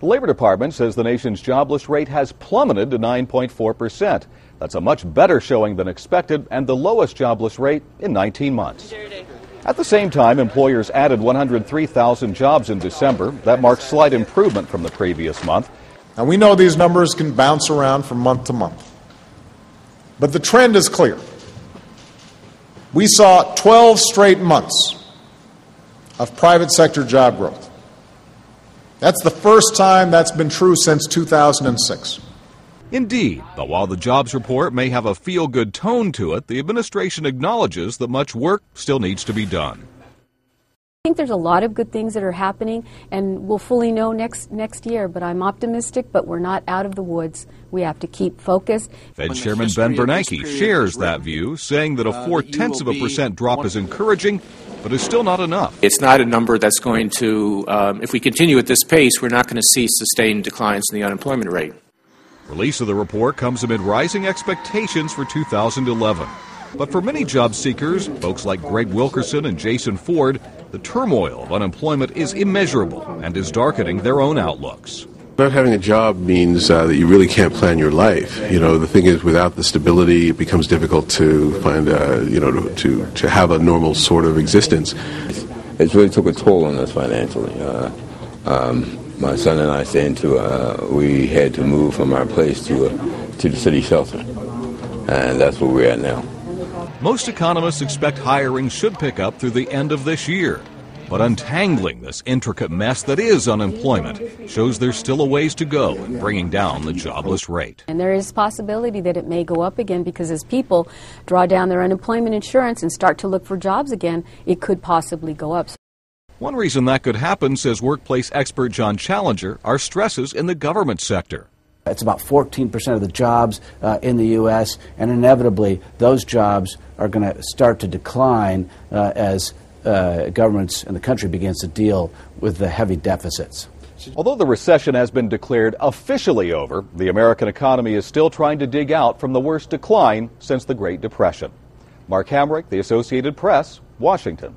The Labor Department says the nation's jobless rate has plummeted to 9.4%. That's a much better showing than expected and the lowest jobless rate in 19 months. At the same time, employers added 103,000 jobs in December. That marks slight improvement from the previous month. Now, we know these numbers can bounce around from month to month, but the trend is clear. We saw 12 straight months of private sector job growth. That's the first time that's been true since 2006. Indeed, but while the jobs report may have a feel good tone to it, the administration acknowledges that much work still needs to be done. I think there's a lot of good things that are happening, and we'll fully know next next year. But I'm optimistic, but we're not out of the woods. We have to keep focused. Fed Chairman Ben Bernanke shares that view, saying that a four tenths of a percent drop is encouraging, but is still not enough. It's not a number that's going to, um, if we continue at this pace, we're not going to see sustained declines in the unemployment rate. Release of the report comes amid rising expectations for 2011. But for many job seekers, folks like Greg Wilkerson and Jason Ford, the turmoil of unemployment is immeasurable and is darkening their own outlooks. Not having a job means uh, that you really can't plan your life. You know, the thing is, without the stability, it becomes difficult to find, uh, you know, to, to, to have a normal sort of existence. It's really took a toll on us financially. Uh, um, my son and I stayed into, uh, we had to move from our place to, uh, to the city shelter. And that's where we're at now. Most economists expect hiring should pick up through the end of this year. But untangling this intricate mess that is unemployment shows there's still a ways to go in bringing down the jobless rate. And there is possibility that it may go up again because as people draw down their unemployment insurance and start to look for jobs again, it could possibly go up. One reason that could happen, says workplace expert John Challenger, are stresses in the government sector. It's about 14% of the jobs uh, in the U.S., and inevitably those jobs are going to start to decline uh, as uh, governments in the country begins to deal with the heavy deficits. Although the recession has been declared officially over, the American economy is still trying to dig out from the worst decline since the Great Depression. Mark Hamrick, The Associated Press, Washington.